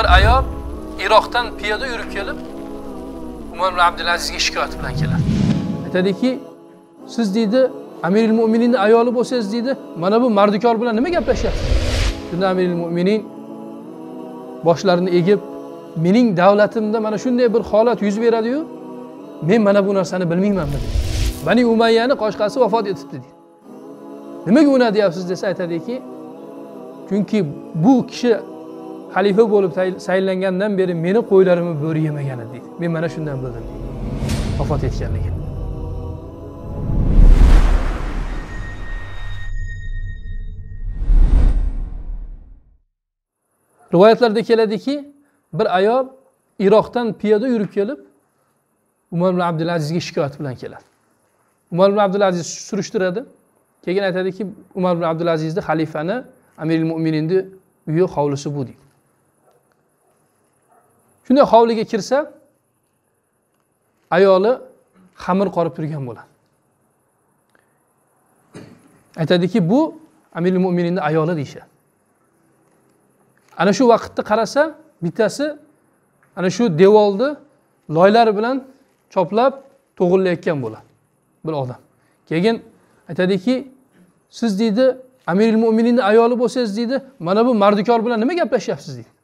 bir ayol iroqdan piyoda yurib kelib umar ibn abdulazizga shikoyat bilan keladi. Aytadiki siz deydi amiril mo'mininni ayoli bo'lsangiz deydi mana bu mardikor bilan nima gaplashyapsiz shunda amiril mo'minin boshlarini egib mening davlatimda mana shunday bir holat yuz beradiyu men mana bu narsani bilmaymanmi deydi bani umayyani qoshqasi vafot etibdi deydi nimaga uni deyapsiz desa aytadiki chunki bu kishi xalifa bo'lib saylangandan beri meni qo'ylarimni bo'ri yemagan edi. Deydi men mana shundan bildim vafot etganligini rivoyatlarda keladiki bir ayol iroqdan piyoda yurib kelib umar ibn abdulazizga shikoyat bilan keladi. Umar ibn abdulaziz surishtiradi. Keyin aytadiki umar ibn abdulazizni xalifani amiril mo'mininni uyi hovlisi bu deydi. Shunday hovliga kirsa ayoli xamir qorib turgan bo'ladi. Aytadiki bu amil mo'mininni ayoli deyishadi. Ana shu vaqtda qarasa bittasi ana shu devorni loylar bilan choplab to'g'irlayotgan bo'ladi bir odam. Keyin aytadiki siz deydi amiril mo'mininni ayoli bo'lsangiz deydi mana bu mardikor bilan nima gaplashyapsiz deydi.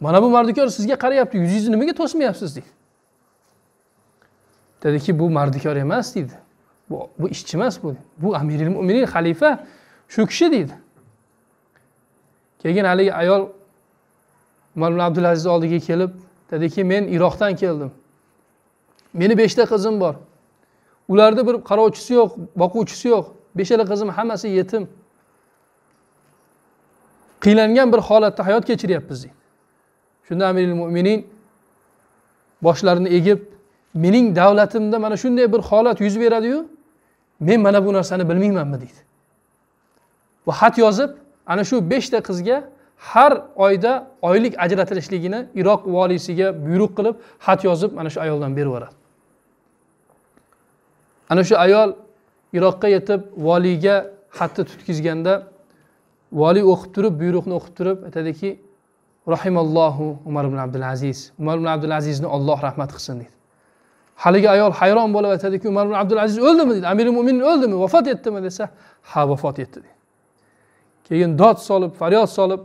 Mana bu mardikor sizga qarayapti yuzingizni nimaga to'smayapsiz deydi. Dediki bu mardikor emas deydi. Bu, bu ishchi emas bu. Bu amiril mo'minin xalifa shu kishi deydi. Keyin haligi ayol umar ibn abdulaziz oldiga kelib dediki men iroqdan keldim. Meni beshta qizim bor. Ularni bir qarovchisi yo'q boquvchisi yo'q. Beshala qizim hammasi yetim. Qiynalgan bir holatda hayot kechiryapmiz deydi. Shunda amiril mo'minin boshlarini egib mening davlatimda mana shunday bir holat yuz beradiyu men mana bu narsani bilmaymanmi? deydi. Va xat yozib ana shu beshta qizga har oyda oylik ajratilishligini iroq voliysiga buyruq qilib xat yozib mana shu ayoldan berib yuboradi. Ana shu ayol iroqqa yetib voliyga xatni tutkizganda voliy o'qib turib buyruqni o'qib turib aytadiki rahimallohu umar ibn abdulaziz umar ibn abdulazizni olloh rahmat qilsin deydi. Haligi ayol hayron bo'lib aytadiki umar ibn abdulaziz o'ldimi? deydi. Amiri mo'minin o'ldimi? Vafot etdimi? desa ha vafot etdi. deydi. Keyin dod solib faryod solib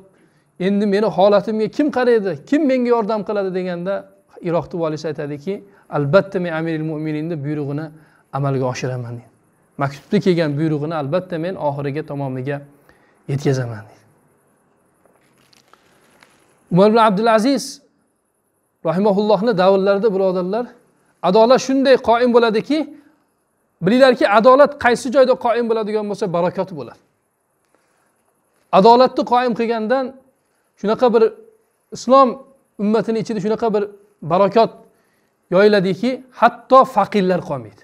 endi meni holatimga kim qaraydi? Kim menga yordam qiladi? deganda iroqni valisi aytadiki albatta men amiril mo'mininni buyrug'ini amalga oshiraman. deydi. Maktubda kelgan buyrug'ini albatta men oxiriga tamomiga yetkazaman deydi. Umar ibn abdulaziz rahimaullohni davrlarida birodarlar adolat shunday qoim bo'ladiki bilinglarki adolat qaysi joyda qoim bo'ladigan bo'lsa barakot bo'ladi. Adolatni qoim qilgandan shunaqa bir islom ummatini ichida shunaqa bir barakot yoyiladiki hatto faqirlar qolmaydi.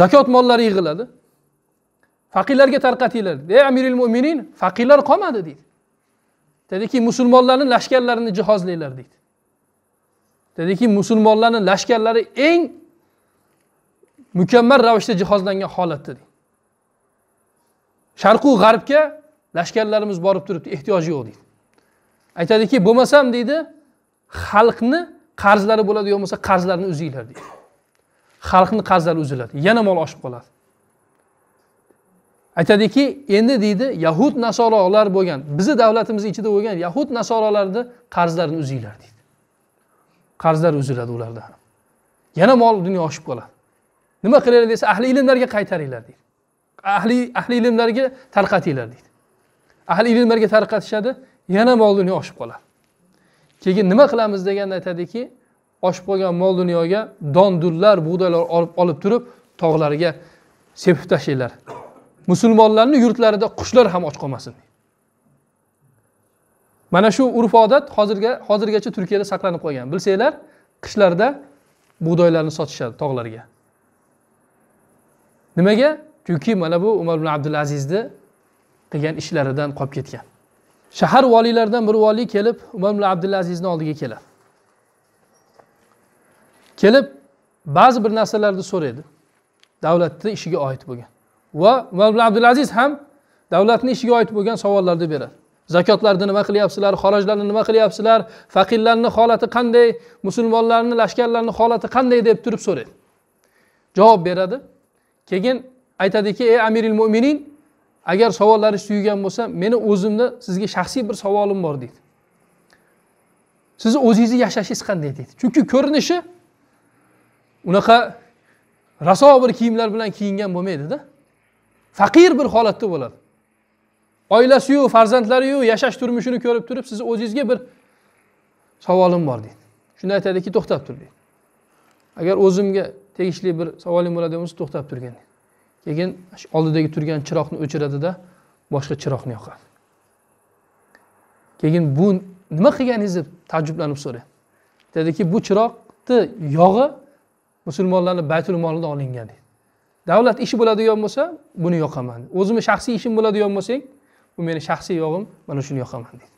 Zakot mollari yig'iladi. Faqirlarga tarqatinglar. Ey amiril mo'minin faqirlar qolmadi deydi. Dediki musulmonlarni lashkarlarini jihozlanglar deydi. Dediki musulmonlarni lashkarlari eng mukammal ravishda jihozlangan holatda deydi. Sharqu g'arbga lashkarlarimiz borib turibdi ehtiyoji yo'q deydi. Aytadiki bo'lmasam deydi xalqni qarzlari bo'ladi yo bo'lsa qarzlarini uzinglar deydi. Xalqni qarzlari uziladi yana mol oshib qoladi. Aytadiki endi deydi yahud nasorolar bo'lgan bizni davlatimizni ichida bo'lgan yahud nasorolarni qarzlarini uzinglar deydi. Qarzlar uziladi ularda. Ham yana mol dunyo oshib qoladi. Nima qilinglar desa ahli ilmlarga qaytaringlar deydi. Ahli ahli ilmlarga tarqatinglar deydi. Ahli ilmlarga tarqatishadi yana mol dunyo oshib qoladi. Keyin nima qilamiz deganda aytadiki oshib qolgan mol dunyoga don dullar bug'doylar olib olib turib tog'larga sepib tashlanglar. Musulmonlarni yurtlarida qushlar ham och qolmasin. Mana shu urf odat hozirga hozirgacha turkiyada saqlanib qolgan. Bilsanglar qishlarda bug'doylarni sotishadi tog'larga. Nimaga? Chunki mana bu umar ibn abdulazizni qilgan ishlaridan qolib ketgan. Shahar voliylaridan bir voliy kelib umar ibn abdulazizni oldiga keladi. Kelib ba'zi bir narsalarni so'raydi. Davlatni ishiga oid bo'lgan. Va umar ibn abdulaziz ham davlatni ishiga oid bo'lgan savollarni beradi zakotlarni nima qilyapsizlar xorojlarni nima qilyapsizlar faqirlarni holati qanday musulmonlarni lashkarlarni holati qanday deb turib so'raydi. Javob beradi. Keyin aytadiki ey amiril mo'minin agar savollaringiz tugagan bo'lsa meni o'zimni sizga shaxsiy bir savolim bor deydi. Sizni o'zingizni yashashingiz qanday? deydi. Chunki ko'rinishi unaqa raso bir kiyimlar bilan kiyingan bo'lmaydida faqir bir holatda bo'ladi. Oilasiyu farzandlariyu yashash turmushini ko'rib turib sizni o'zingizga bir savolim bor deydi. Shunda aytadiki to'xtab tur deydi. Agar o'zimga tegishli bir savoling bo'ladigan bo'lsa to'xtab turgin keyin oldidagi turgan chiroqni o'chiradida boshqa chiroqni yoqadi. Keyin bu nima qilganingiz deb taajjublanib so'raydi aytadiki bu chiroqni yog'i musulmonlarni baytul molidan olingan deydi. Davlat ishi bo'ladigan bo'lsa buni yoqaman. O'zimni shaxsiy ishim bo'ladigan bo'lsang bu meni shaxsiy yog'im mana shuni yoqaman deydi.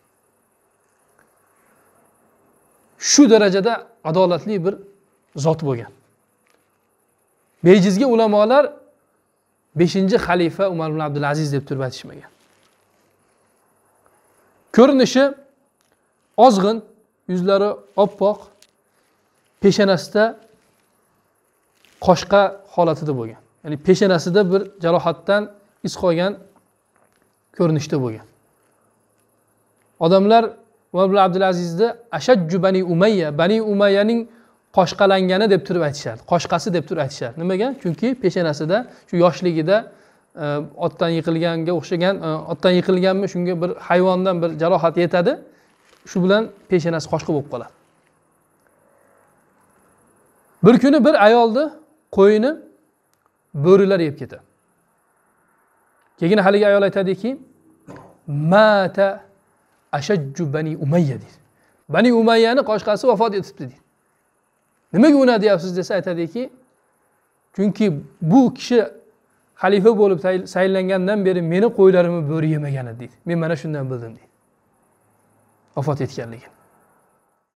Shu darajada adolatli bir zot bo'lgan. Bejizga ulamolar beshinchi xalifa umar ibn abdulaziz deb turib aytishmagan. Ko'rinishi ozg'in yuzlari oppoq peshonasida qoshqa holatida bo'lgan. Ya'ni peshonasida bir jarohatdan iz qolgan ko'rinishda bo'lgan. Odamlar umar ibn abdulazizni ashajju bani umayya bani umayyaning qoshqalangani deb turib aytishadi qoshqasi deb turib aytishadi. Nimaga? Chunki peshonasida shu yoshligida e, otdan yiqilganga o'xshagan e, otdan yiqilganmi shunga bir hayvondan bir jarohat yetadi. Shu bilan peshonasi qoshqa bo'lib qoladi. Bir kuni bir ayolni qo'yini bo'rilar yeb ketadi. Keyin haligi ayol aytadiki mata ashajju bani umayya deydi. Bani umayyani qoshqasi vafot etibdi deydi. Nimaga una deyapsiz? desa aytadiki chunki bu kishi xalifa bo'lib saylangandan beri meni qo'ylarimni bo'ri yemagan edi deydi. Men mana shundan bildim deydi. Vafot etganligini